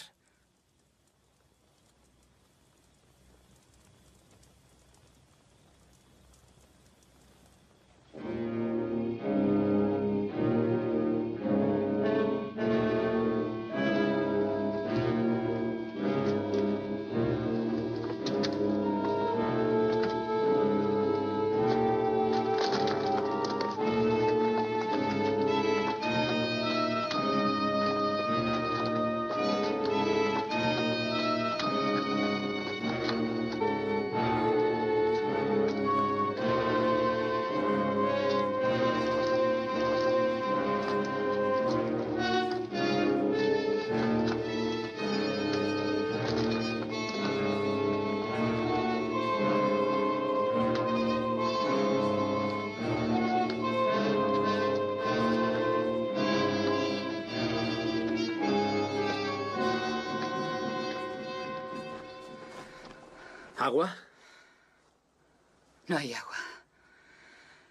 No hay agua.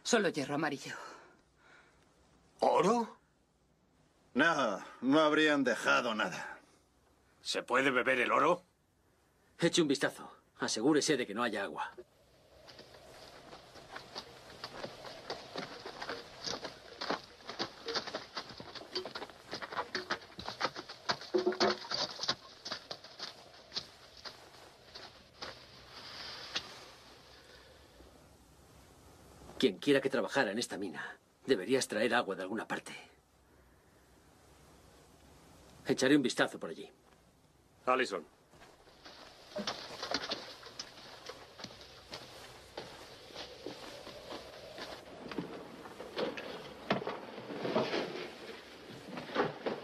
Solo hierro amarillo. ¿Oro? No, no habrían dejado nada. ¿Se puede beber el oro? Eche un vistazo. Asegúrese de que no haya agua. Quien quiera que trabajara en esta mina, debería extraer agua de alguna parte. Echaré un vistazo por allí. Allison.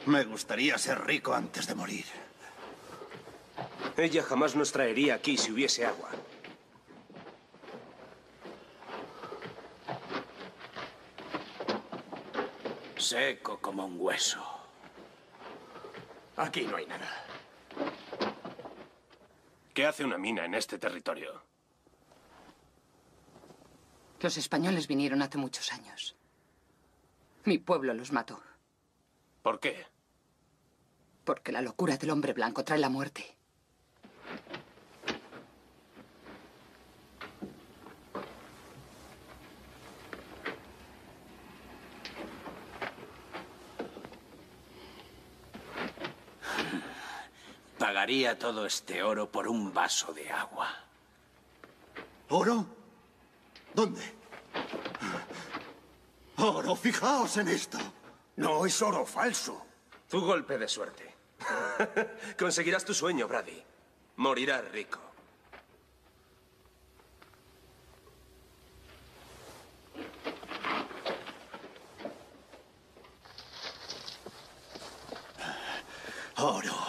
Me gustaría ser rico antes de morir. Ella jamás nos traería aquí si hubiese agua. Seco como un hueso. Aquí no hay nada. ¿Qué hace una mina en este territorio? Los españoles vinieron hace muchos años. Mi pueblo los mató, ¿Por qué? porque la locura del hombre blanco trae la muerte. Pagaría todo este oro por un vaso de agua. ¿Oro? ¿Dónde? Oro, fijaos en esto. No es oro falso. Tu golpe de suerte. Conseguirás tu sueño, Brady. Morirás rico. Oro.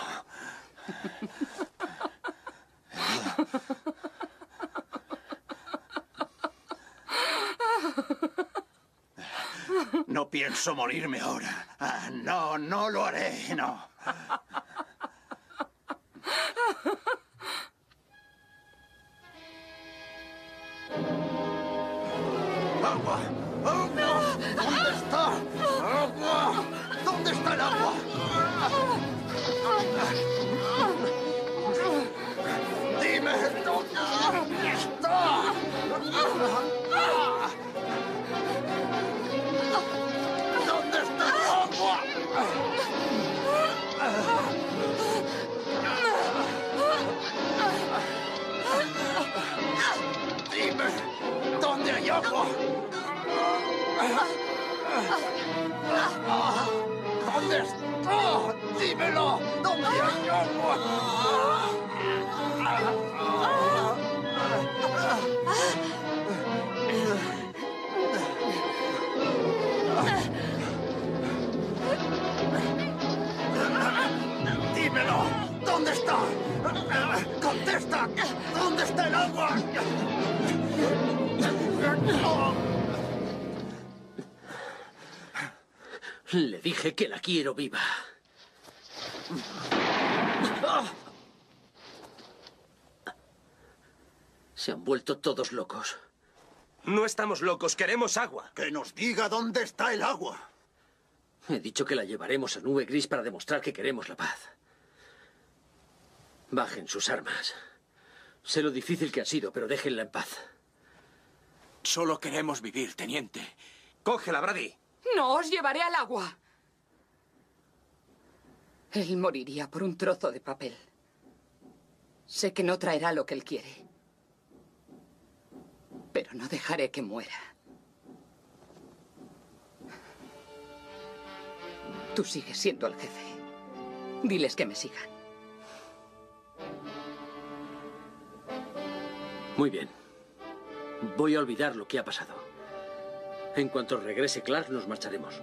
No pienso morirme ahora. Ah, no, no lo haré, no. Todos locos. No estamos locos, queremos agua. Que nos diga dónde está el agua. He dicho que la llevaremos a Nube Gris para demostrar que queremos la paz. Bajen sus armas. Sé lo difícil que ha sido, pero déjenla en paz. Solo queremos vivir, teniente. Cógela, Brady. No os llevaré al agua. Él moriría por un trozo de papel. Sé que no traerá lo que él quiere. Pero no dejaré que muera. Tú sigues siendo el jefe. Diles que me sigan. Muy bien. Voy a olvidar lo que ha pasado. En cuanto regrese Clark, nos marcharemos.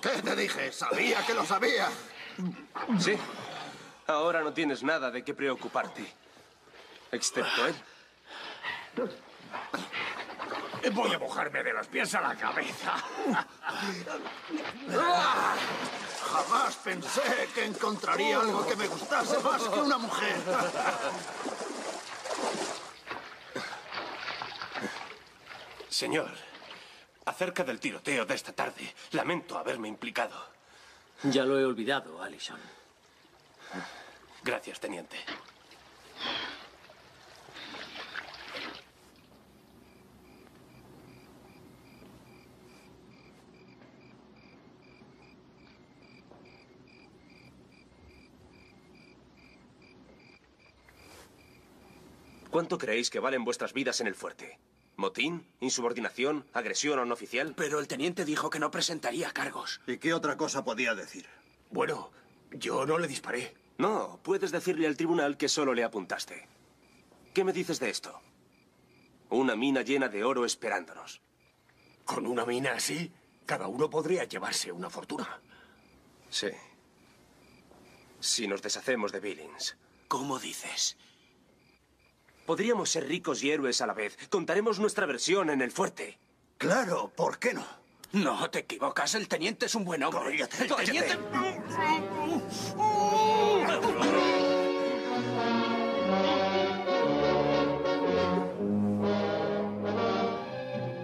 ¿Qué te dije? Sabía que lo sabía. Sí. Ahora no tienes nada de qué preocuparte. Excepto él. Voy a mojarme de los pies a la cabeza. Jamás pensé que encontraría algo que me gustase más que una mujer. Señor, acerca del tiroteo de esta tarde, lamento haberme implicado. Ya lo he olvidado, Allison. Gracias, teniente. ¿Cuánto creéis que valen vuestras vidas en el fuerte? ¿Motín? ¿Insubordinación? ¿Agresión a un oficial? Pero el teniente dijo que no presentaría cargos. ¿Y qué otra cosa podía decir? Bueno, yo no le disparé. No, puedes decirle al tribunal que solo le apuntaste. ¿Qué me dices de esto? Una mina llena de oro esperándonos. Con una mina así, cada uno podría llevarse una fortuna. Sí. Si nos deshacemos de Billings. ¿Cómo dices? Podríamos ser ricos y héroes a la vez. Contaremos nuestra versión en el fuerte. Claro, ¿por qué no? No, te equivocas. El teniente es un buen hombre. Cállate, el teniente...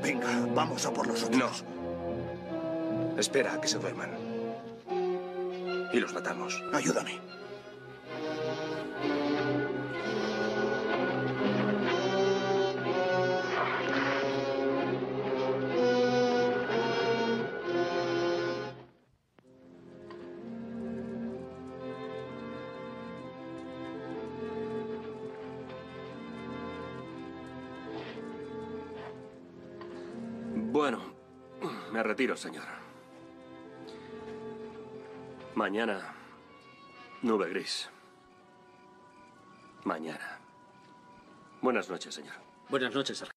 Venga, vamos a por los otros. No. Espera a que se duerman. Y los matamos. Ayúdame. Señor. Mañana, nube gris. Mañana. Buenas noches, señor. Buenas noches, sargento.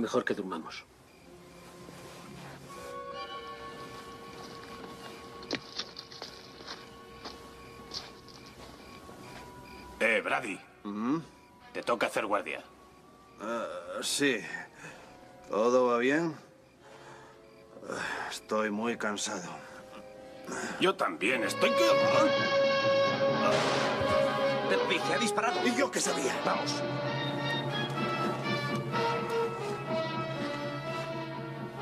Mejor que durmamos. Eh, Brady. Te toca hacer guardia. Ah, sí. ¿Todo va bien? Ah, Estoy muy cansado. Yo también estoy... Te lo dije, ha disparado. ¿Y yo qué sabía? Vamos.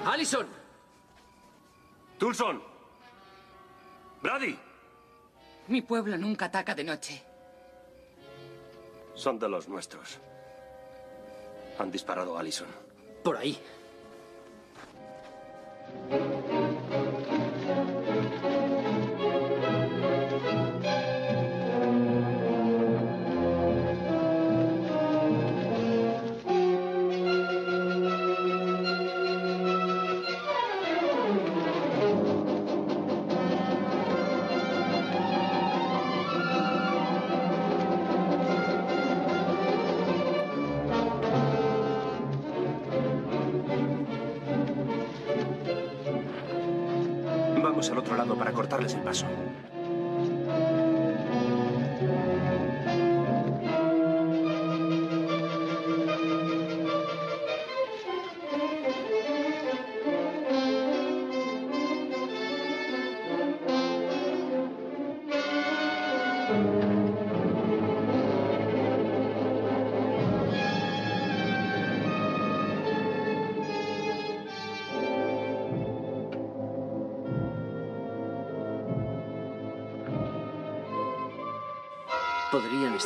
¡Allison! ¡Tulson! ¡Brady! Mi pueblo nunca ataca de noche. Son de los nuestros. Han disparado a Allison. Por ahí.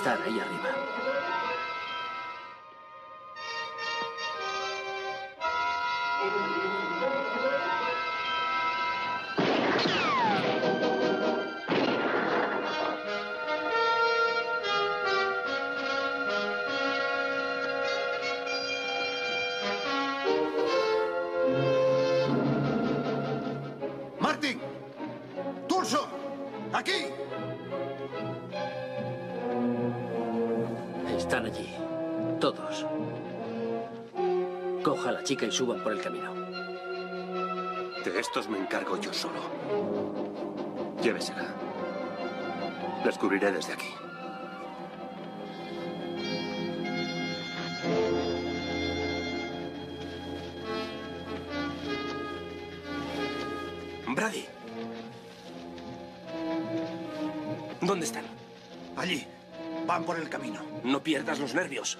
Podrían estar ahí y suban por el camino. De estos me encargo yo solo. Llévesela. Les cubriré desde aquí. Brady. ¿Dónde están? Allí. Van por el camino. No pierdas los nervios.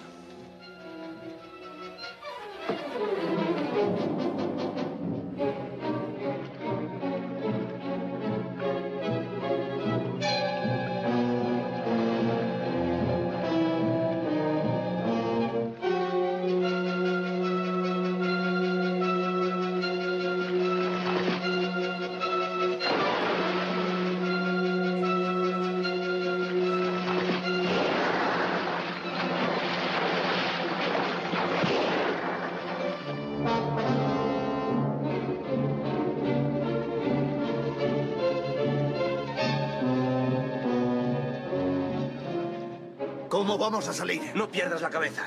Vamos a salir? No pierdas la cabeza.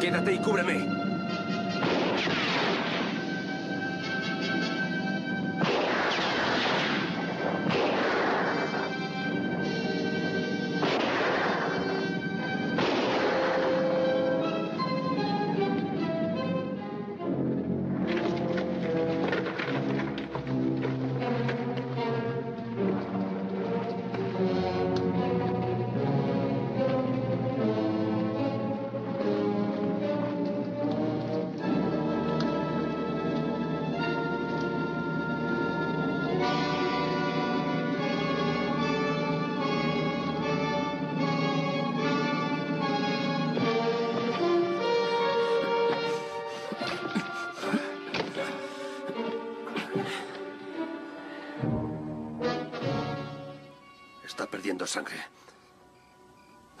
Quédate y cúbreme.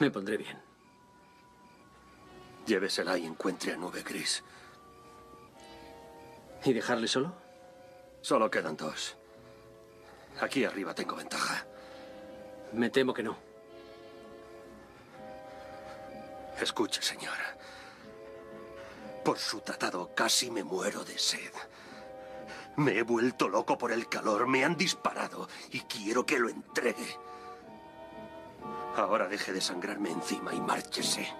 Me pondré bien. Llévesela y encuentre a Nube Gris. ¿Y dejarle solo? Solo quedan dos. Aquí arriba tengo ventaja. Me temo que no. Escuche, señora. Por su tratado casi me muero de sed. Me he vuelto loco por el calor, me han disparado y quiero que lo entregue. Ahora deje de sangrarme encima y márchese.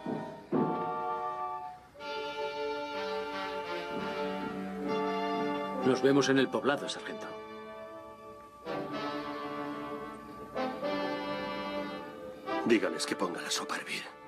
Nos vemos en el poblado, sargento. Dígales que ponga la sopa a hervir.